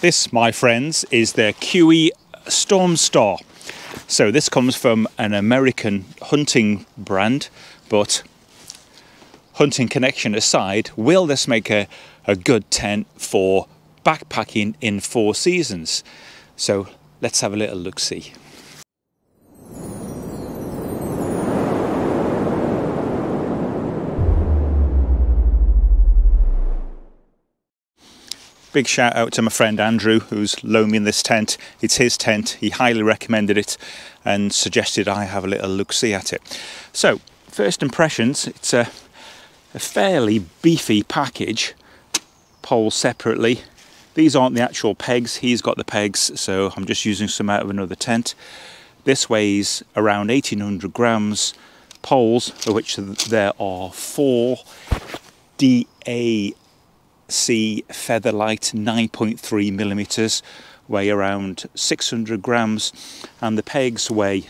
This, my friends, is the KUIU Storm Star. So this comes from an American hunting brand, but hunting connection aside, will this make a, a good tent for backpacking in four seasons? So let's have a little look Big shout out to my friend Andrew who's loaned me this tent. It's his tent. He highly recommended it and suggested I have a little look see at it. So, first impressions, it's a, a fairly beefy package. Poles separately. These aren't the actual pegs, he's got the pegs, so I'm just using some out of another tent. This weighs around 1800 grams. Poles, of which there are four DA C Featherlite 9.3 millimeters weigh around 600 grams and the pegs weigh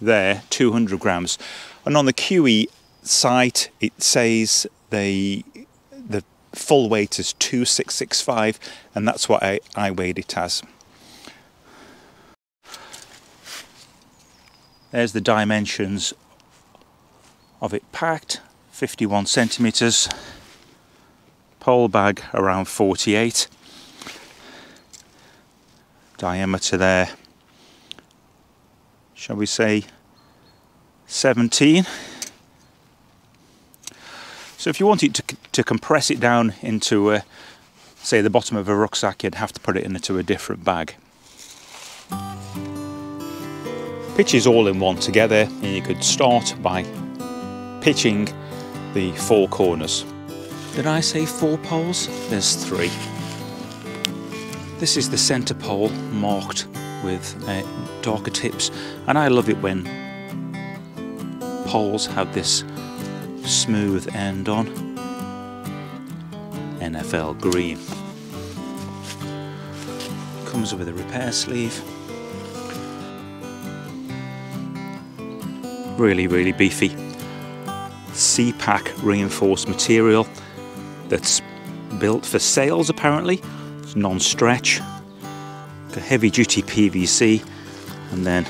there 200 grams and on the KUIU site it says the the full weight is 2665 and that's what I, I weighed it as. There's the dimensions of it packed 51 centimeters pole bag around 48 diameter there shall we say 17 so if you wanted to, to compress it down into a, say the bottom of a rucksack you'd have to put it into a different bag. Pitches all in one together and you could start by pitching the four corners did I say four poles? There's three. This is the centre pole marked with uh, darker tips and I love it when poles have this smooth end on. NFL green. Comes with a repair sleeve. Really, really beefy. X-Pac reinforced material that's built for sails apparently. It's non-stretch, heavy duty PVC and then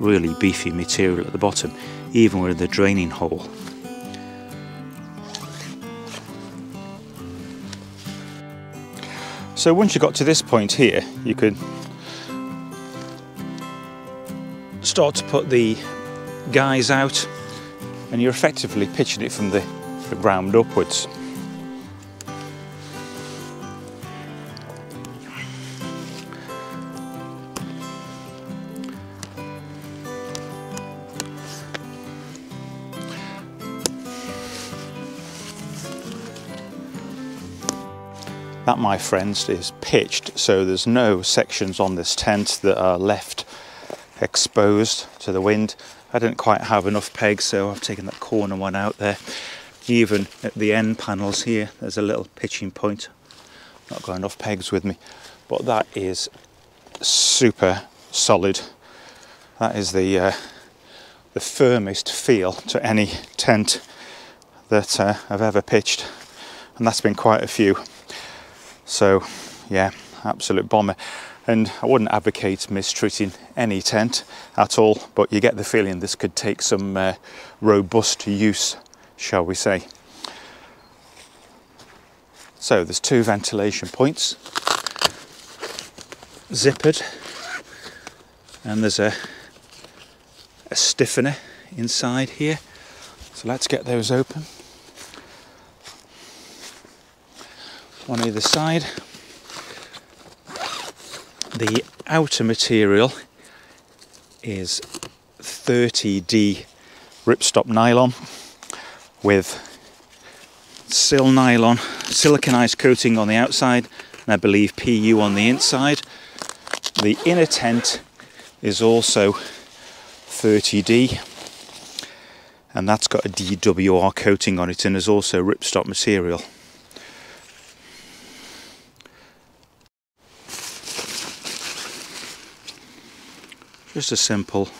really beefy material at the bottom, even with the draining hole. So once you got to this point here, you could start to put the guys out and you're effectively pitching it from the, the ground upwards. That, my friends, is pitched, so there's no sections on this tent that are left exposed to the wind. I didn't quite have enough pegs, so I've taken that corner one out there. Even at the end panels here, there's a little pitching point. Not got enough pegs with me, but that is super solid. That is the uh, the firmest feel to any tent that uh, I've ever pitched, and that's been quite a few. So, yeah, absolute bomber. And I wouldn't advocate mistreating any tent at all, but you get the feeling this could take some uh, robust use, shall we say. So there's two ventilation points, zippered, and there's a, a stiffener inside here. So let's get those open. On either side. The outer material is 30D ripstop nylon with sil nylon siliconized coating on the outside and I believe PU on the inside. The inner tent is also 30D and that's got a DWR coating on it and is also ripstop material. Just a simple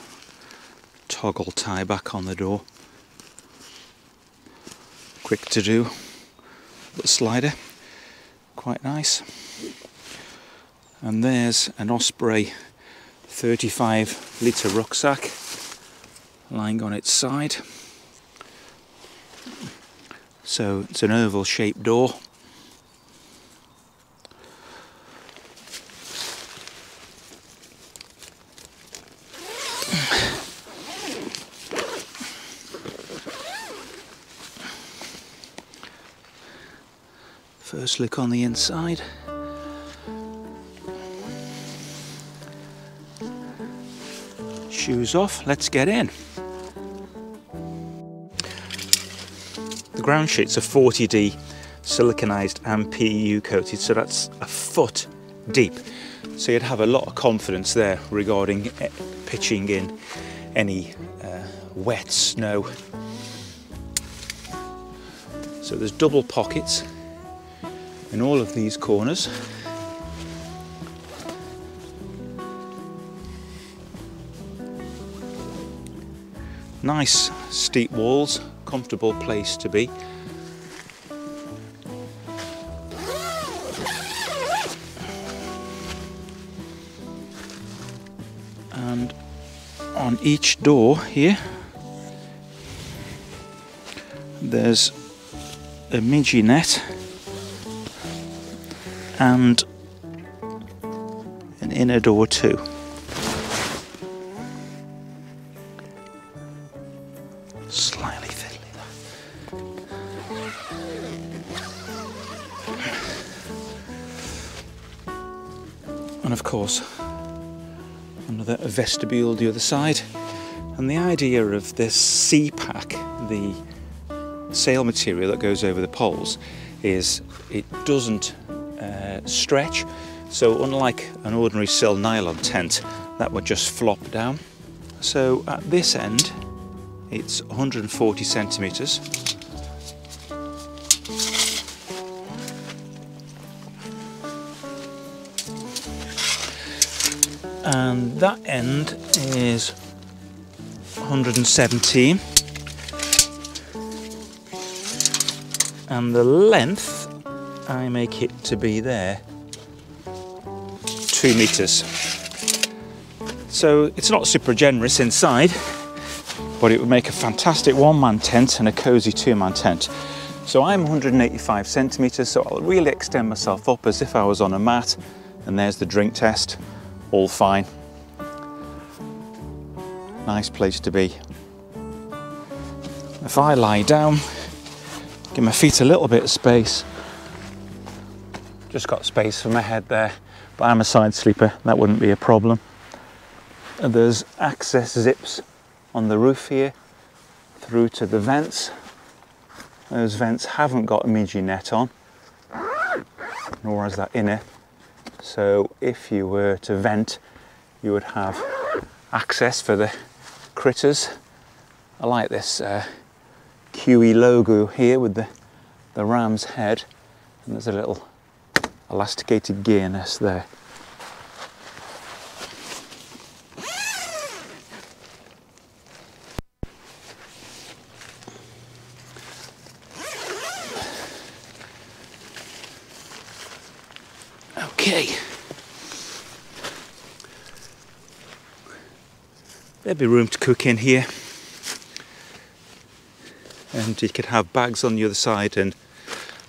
toggle tie back on the door. Quick to do, but slider, quite nice. And there's an Osprey 35 litre rucksack lying on its side. So it's an oval shaped door. First look on the inside. Shoes off, let's get in. The ground sheets are 40D siliconized and PU coated, so that's a foot deep. So you'd have a lot of confidence there regarding eh, pitching in any uh, wet snow. So there's double pockets in all of these corners. Nice steep walls, comfortable place to be. And on each door here, there's a midgie net and an inner door too. Slightly fiddly And of course, another vestibule the other side. And the idea of this X-Pac, the sail material that goes over the poles, is it doesn't uh, stretch. So unlike an ordinary sill nylon tent, that would just flop down. So at this end, it's 140 centimeters. And that end is 117. And the length, I make it to be there, two meters. So it's not super generous inside, but it would make a fantastic one-man tent and a cozy two-man tent. So I'm 185 centimeters, so I'll really extend myself up as if I was on a mat. And there's the drink test, all fine. Nice place to be. If I lie down, give my feet a little bit of space, just got space for my head there, but I'm a side sleeper, that wouldn't be a problem. And there's access zips on the roof here through to the vents. Those vents haven't got a midgie net on, nor has that inner. So if you were to vent, you would have access for the critters. I like this uh, KUIU logo here with the, the ram's head. And there's a little elasticated gear nest there. Okay. There'd be room to cook in here. And you could have bags on the other side and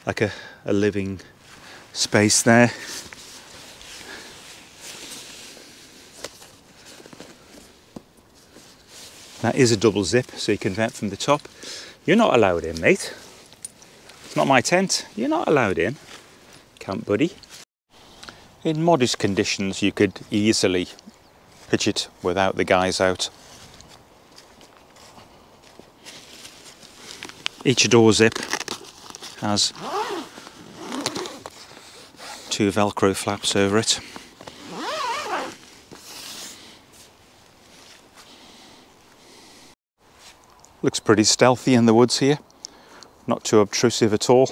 like a, a living space there. That is a double zip, so you can vent from the top. You're not allowed in, mate. It's not my tent. You're not allowed in, camp buddy. In modest conditions, you could easily pitch it without the guys out. Each door zip has two velcro flaps over it. Looks pretty stealthy in the woods here, not too obtrusive at all.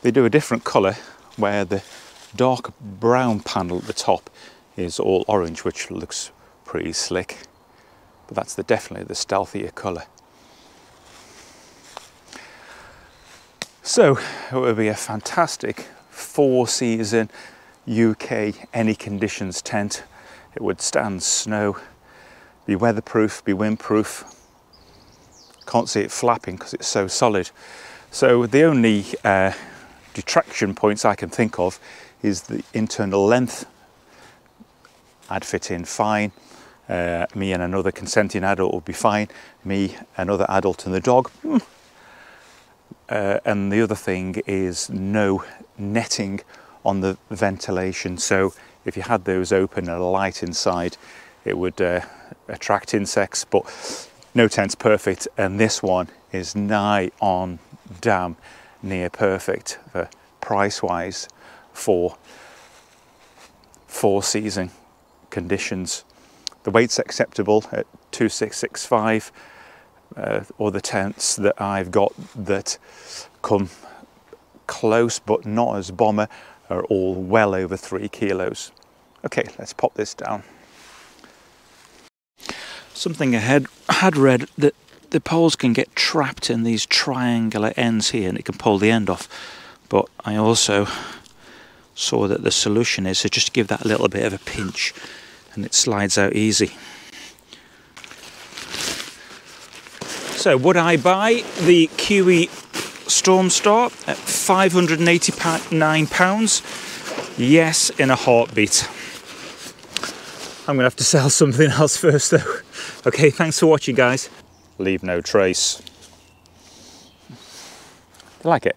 They do a different colour where the dark brown panel at the top is all orange, which looks pretty slick. But that's the, definitely the stealthier colour. So it would be a fantastic four season UK any conditions tent. It would stand snow, be weatherproof, be windproof. Can't see it flapping because it's so solid. So the only uh, detraction points I can think of is the internal length. I'd fit in fine. Uh, me and another consenting adult would be fine. Me, another adult and the dog. Hmm. Uh, and the other thing is no netting on the ventilation. So if you had those open and a light inside, it would uh, attract insects, but no tent's perfect. And this one is nigh on damn near perfect for price wise for four season conditions. The weight's acceptable at 2665. Uh, the tents that I've got that come close but not as bomber are all well over three kilos. Okay, let's pop this down. Something I had, had read that the poles can get trapped in these triangular ends here and it can pull the end off. But I also saw that the solution is to just give that a little bit of a pinch and it slides out easy. So would I buy the KUIU Stormstar at £589? Yes, in a heartbeat. I'm going to have to sell something else first though. Okay, thanks for watching guys. Leave no trace. I like it.